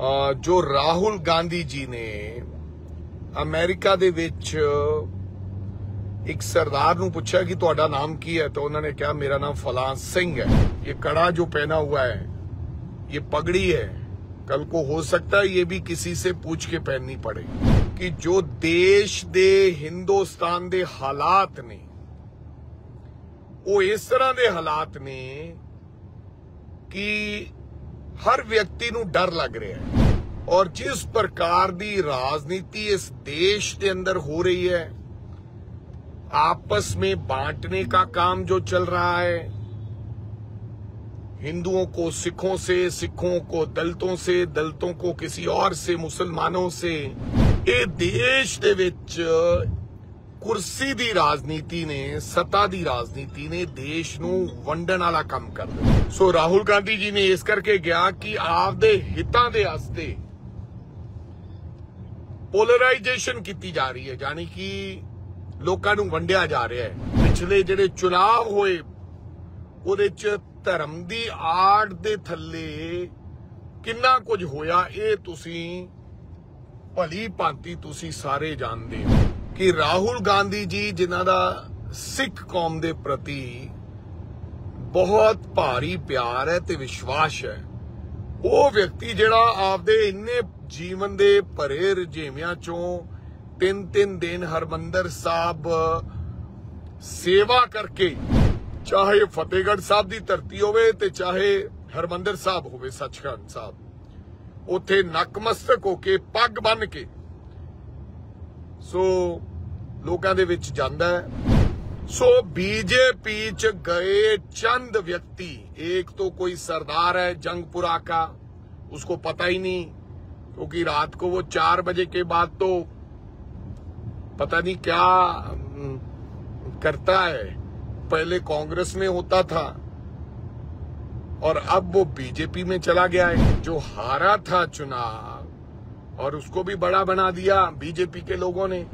ਅਹ ਜੋ ਰਾਹੁਲ ਗਾਂਧੀ ਜੀ ਨੇ ਅਮਰੀਕਾ ਦੇ ਵਿੱਚ ਇੱਕ ਸਰਦਾਰ ਨੂੰ ਪੁੱਛਿਆ ਕਿ ਤੁਹਾਡਾ ਨਾਮ ਕੀ ਹੈ ਤਾਂ ਉਹਨਾਂ ਨੇ ਕਿਹਾ ਮੇਰਾ ਨਾਮ ਫਲਾਂ ਸਿੰਘ है ये कड़ा जो पहना हुआ है ये पगड़ी है कल को हो सकता है ये भी किसी से पूछ के पहननी पड़े कि जो देश ਦੇ ਹਿੰਦੁਸਤਾਨ ਦੇ ਹਾਲਾਤ ਨੇ ਉਹ ਇਸ ਤਰ੍ਹਾਂ ਦੇ ਹਾਲਾਤ ਨੇ ਕਿ ਹਰ ਵਿਅਕਤੀ ਨੂੰ ਡਰ ਲੱਗ ਰਿਹਾ ਹੈ ਔਰ ਜਿਸ ਪ੍ਰਕਾਰ ਦੀ ਰਾਜਨੀਤੀ ਇਸ ਦੇਸ਼ ਦੇ ਅੰਦਰ ਹੋ रही है आपस में बांटने का काम जो चल रहा है हिंदुओं को सिखों से सिखों को दलितों से दलितों को किसी और से मुसलमानों से ਇਹ ਦੇਸ਼ ਦੇ ਵਿੱਚ ਕੁਰਸੀ ਦੀ ਰਾਜਨੀਤੀ ਨੇ, ਸੱਤਾ ਦੀ ਰਾਜਨੀਤੀ ਨੇ ਦੇਸ਼ ਨੂੰ ਵੰਡਣ ਵਾਲਾ ਕੰਮ ਕਰਦਾ ਸੋ ਰਾਹੁਲ ਗਾਂਧੀ ਜੀ ਨੇ ਇਸ ਕਰਕੇ ਗਿਆ ਕਿ ਆਪਦੇ ਹਿੱਤਾਂ ਦੇ ਵਾਸਤੇ ਪੋਲਰਾਈਜੇਸ਼ਨ ਕੀਤੀ ਜਾ ਰਹੀ ਹੈ, ਯਾਨੀ ਕਿ ਲੋਕਾਂ ਨੂੰ ਵੰਡਿਆ ਜਾ ਰਿਹਾ ਹੈ। ਪਿਛਲੇ ਜਿਹੜੇ ਚੁਣਾਵ ਹੋਏ, ਉਹਦੇ ਚ ਧਰਮ ਦੀ ਆੜ ਦੇ ਥੱਲੇ ਕਿੰਨਾ ਕੁਝ ਹੋਇਆ, ਇਹ ਤੁਸੀਂ ਭਲੀ ਭਾਂਤੀ ਤੁਸੀਂ ਸਾਰੇ ਜਾਣਦੇ ਹੋ। ਕਿ ਰਾਹੁਲ ਗਾਂਧੀ ਜੀ ਜਿਨ੍ਹਾਂ ਦਾ ਸਿੱਖ ਕੌਮ ਦੇ ਪ੍ਰਤੀ ਬਹੁਤ ਭਾਰੀ ਪਿਆਰ ਹੈ ਤੇ ਵਿਸ਼ਵਾਸ ਹੈ, ਉਹ ਵਿਅਕਤੀ ਜਿਹੜਾ ਆਪਦੇ ਇੰਨੇ ਜੀਵਨ ਦੇ ਭਰੇ ਰਜੇਵਿਆਂ ਚੋਂ ਤਿੰਨ ਤਿੰਨ ਦਿਨ ਹਰਮੰਦਰ ਸਾਹਿਬ ਸੇਵਾ ਕਰਕੇ, ਚਾਹੇ ਫਤਿਹਗੜ੍ਹ ਸਾਹਿਬ ਦੀ ਧਰਤੀ ਹੋਵੇ ਤੇ ਚਾਹੇ ਹਰਮੰਦਰ ਸਾਹਿਬ ਹੋਵੇ, ਸੱਚਖੰਡ ਸਾਹਿਬ, ਉੱਥੇ ਨਕਮਸਤਕ ਹੋ ਕੇ ਪੱਗ ਬੰਨ ਕੇ ਸੋ ਲੋਕਾਂ ਦੇ ਵਿੱਚ ਜਾਂਦਾ ਹੈ ਸੋ बीजेपी च गए चंद व्यक्ति एक तो कोई सरदार है जंगपुरा का उसको पता ही नहीं क्योंकि रात को वो चार बजे के बाद तो पता नहीं क्या अम, करता है पहले कांग्रेस में होता था और अब वो बीजेपी में चला गया है जो हारा था चुनाव और उसको भी बड़ा बना दिया बीजेपी के लोगों ने।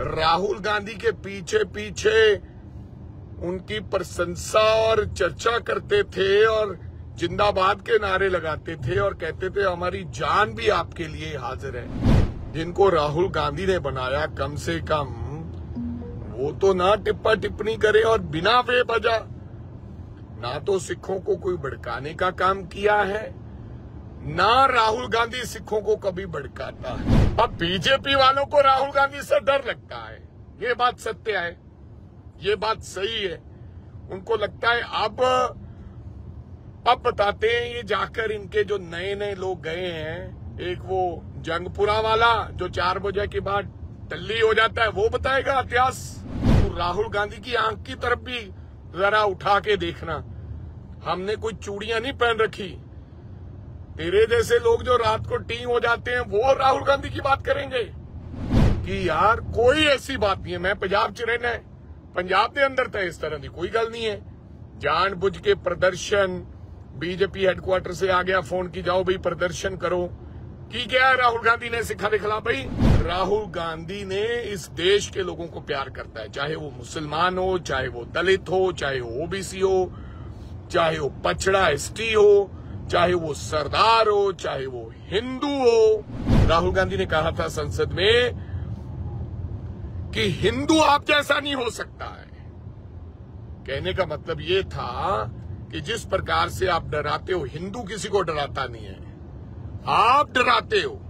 राहुल गांधी के पीछे पीछे उनकी प्रशंसा और चर्चा करते थे और जिंदाबाद के नारे लगाते थे और कहते थे, हमारी जान भी आपके लिए हाजिर है। जिनको राहुल गांधी ने बनाया कम से कम, वो तो ना टिप्पा टिप्पणी करे और बिना वे बजा, ना तो सिखों को कोई भड़काने का काम किया है। ना राहुल गांधी सिखों को कभी भड़काता है। अब बीजेपी वालों को राहुल गांधी से डर लगता है। ये बात सत्य है। ये बात सही है। उनको लगता है अब अब बताते हैं ये जाकर इनके जो नए नए लोग गए हैं, एक वो जंगपुरा वाला जो चार बजे के बाद टल्ली हो जाता है, वो बताएगा इतिहास। तो राहुल गांधी की आँख की तरफ़ भी जरा उठा के देखना। हमने कोई चूड़ियाँ नहीं पहन रखी। तेरे जैसे लोग जो रात को टी हो जाते हैं, वो राहुल गांधी की बात करेंगे। कि यार, कोई ऐसी बात नहीं है, मैं पंजाब च रहना है। पंजाब के अंदर तो इस तरह की कोई गल नहीं है। जानबूझ के प्रदर्शन, बीजेपी हेडक्वार्टर से आ गया, फ़ोन की जाओ भाई, प्रदर्शन करो। की क्या है, राहुल गांधी ने सिखा के खिलाफ भाई? राहुल गांधी ने इस देश के लोगों को प्यार करता है, चाहे वो मुसलमान हो, चाहे वो दलित हो, चाहे वो ओबीसी हो, चाहे वो पछड़ा, एसटी हो चाहे वो सरदार हो, चाहे वो हिंदू हो। राहुल गांधी ने कहा था संसद में कि हिंदू आप जैसा नहीं हो सकता है। कहने का मतलब ये था कि जिस प्रकार से आप डराते हो, हिंदू किसी को डराता नहीं है। आप डराते हो।